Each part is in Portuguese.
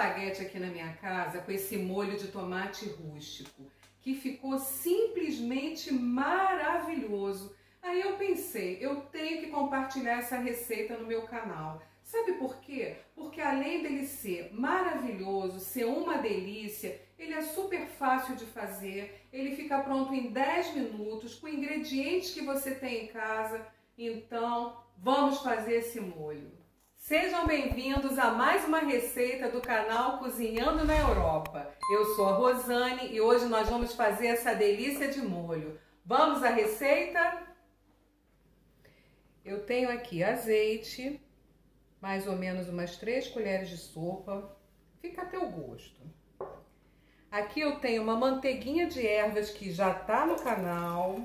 espaguete aqui na minha casa com esse molho de tomate rústico, que ficou simplesmente maravilhoso. Aí eu pensei, eu tenho que compartilhar essa receita no meu canal. Sabe por quê? Porque além dele ser maravilhoso, ser uma delícia, ele é super fácil de fazer, ele fica pronto em 10 minutos, com ingredientes que você tem em casa. Então, vamos fazer esse molho. Sejam bem-vindos a mais uma receita do canal Cozinhando na Europa. Eu sou a Rosane e hoje nós vamos fazer essa delícia de molho. Vamos à receita? Eu tenho aqui azeite, mais ou menos umas 3 colheres de sopa, fica a teu gosto. Aqui eu tenho uma manteiguinha de ervas que já tá no canal.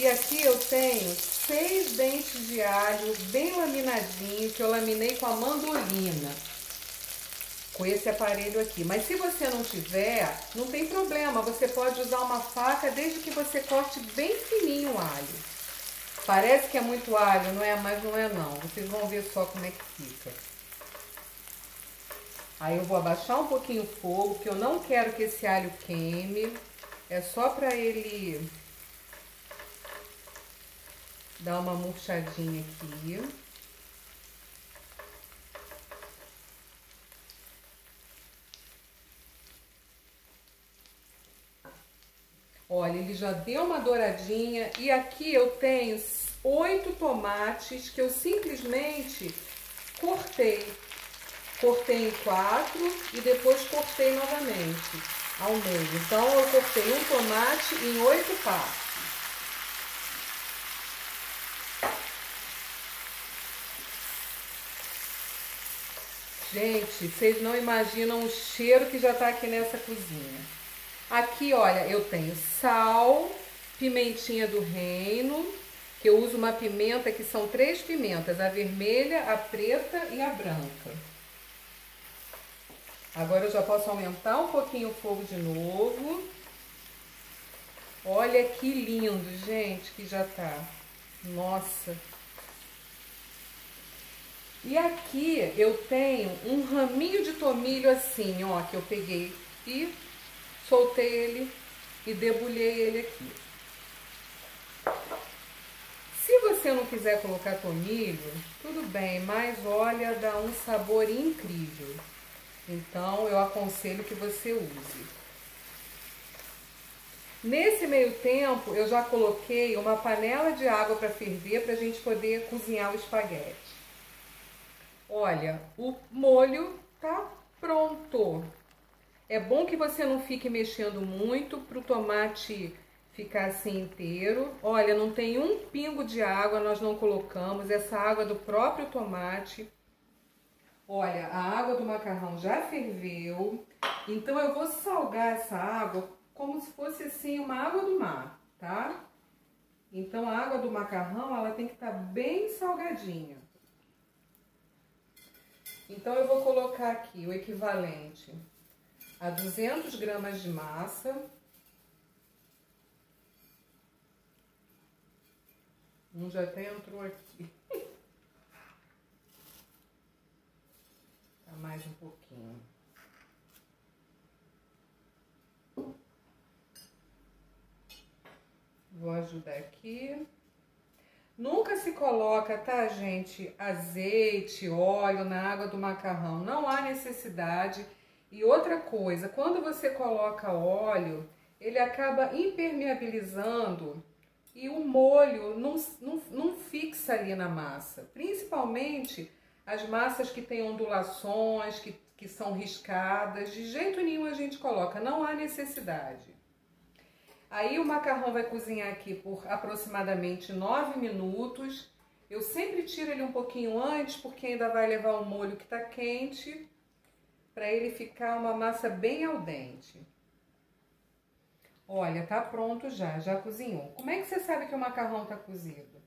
E aqui eu tenho seis dentes de alho bem laminadinho, que eu laminei com a mandolina com esse aparelho aqui. Mas se você não tiver, não tem problema, você pode usar uma faca desde que você corte bem fininho o alho. Parece que é muito alho, não é? Mas não é não. Vocês vão ver só como é que fica. Aí eu vou abaixar um pouquinho o fogo, porque eu não quero que esse alho queime. É só para ele dar uma murchadinha aqui. Olha, ele já deu uma douradinha e aqui eu tenho oito tomates que eu simplesmente cortei. Cortei em quatro e depois cortei novamente ao meio. Então, eu cortei um tomate em oito partes. Gente, vocês não imaginam o cheiro que já tá aqui nessa cozinha. Aqui, olha, eu tenho sal, pimentinha do reino, que eu uso uma pimenta que são três pimentas, a vermelha, a preta e a branca. Agora eu já posso aumentar um pouquinho o fogo de novo. Olha que lindo, gente, que já tá. Nossa. E aqui eu tenho um raminho de tomilho assim, ó, que eu peguei e soltei ele e debulhei ele aqui. Se você não quiser colocar tomilho, tudo bem, mas olha, dá um sabor incrível. Então, eu aconselho que você use. Nesse meio tempo, eu já coloquei uma panela de água para ferver para a gente poder cozinhar o espaguete. Olha, o molho tá pronto. É bom que você não fique mexendo muito para o tomate ficar assim inteiro. Olha, não tem um pingo de água, nós não colocamos. Essa água do próprio tomate. Olha, a água do macarrão já ferveu. Então, eu vou salgar essa água como se fosse assim uma água do mar, tá? Então, a água do macarrão, ela tem que estar tá bem salgadinha. Então, eu vou colocar aqui o equivalente a 200 gramas de massa. Um já até entrou aqui. tá mais um pouquinho. Vou ajudar aqui. Nunca se coloca, tá, gente, azeite, óleo na água do macarrão. Não há necessidade e outra coisa, quando você coloca óleo, ele acaba impermeabilizando e o molho não, não, não fixa ali na massa. Principalmente as massas que têm ondulações, que, que são riscadas, de jeito nenhum a gente coloca, não há necessidade. Aí o macarrão vai cozinhar aqui por aproximadamente 9 minutos. Eu sempre tiro ele um pouquinho antes, porque ainda vai levar o molho que está quente para ele ficar uma massa bem al dente. Olha, tá pronto já, já cozinhou. Como é que você sabe que o macarrão tá cozido?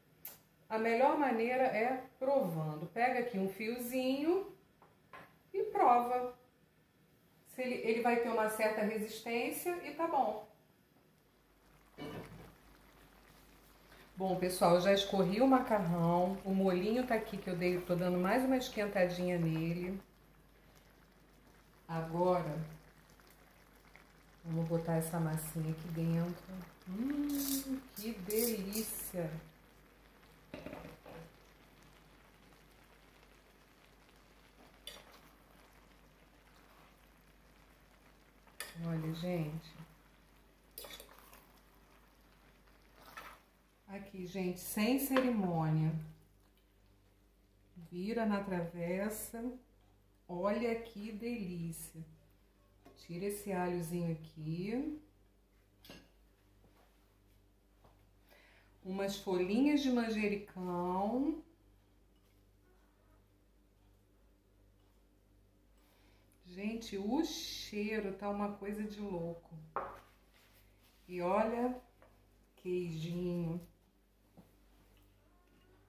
A melhor maneira é provando. Pega aqui um fiozinho e prova. Se ele, ele vai ter uma certa resistência e tá bom. Bom, pessoal, já escorri o macarrão. O molinho tá aqui que eu dei, tô dando mais uma esquentadinha nele. Agora, vamos botar essa massinha aqui dentro. Hum, que delícia! Olha, gente. Aqui, gente, sem cerimônia. Vira na travessa. Olha que delícia. Tira esse alhozinho aqui. Umas folhinhas de manjericão. Gente, o cheiro tá uma coisa de louco. E olha, queijinho.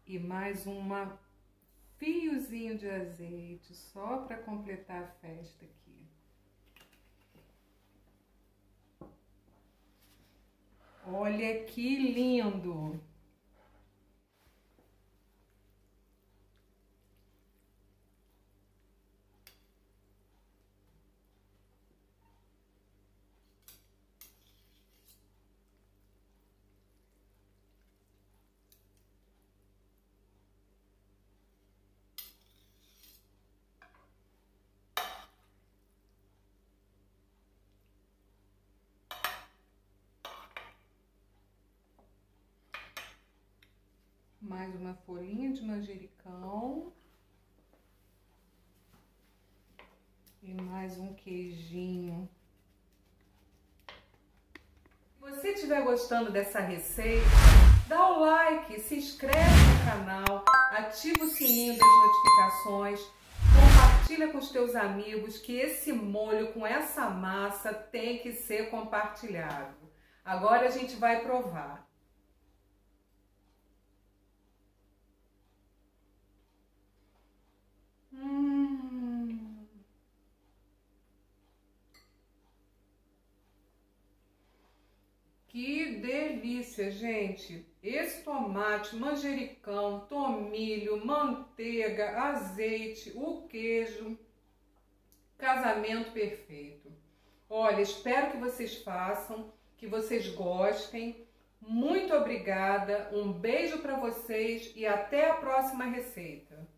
E mais uma fiozinho de azeite, só para completar a festa aqui. Olha que lindo! Mais uma folhinha de manjericão. E mais um queijinho. Se você estiver gostando dessa receita, dá o like, se inscreve no canal, ativa o sininho das notificações, compartilha com os teus amigos que esse molho com essa massa tem que ser compartilhado. Agora a gente vai provar. Hum. Que delícia, gente! Esse tomate, manjericão, tomilho, manteiga, azeite, o queijo, casamento perfeito. Olha, espero que vocês façam, que vocês gostem. Muito obrigada, um beijo para vocês e até a próxima receita.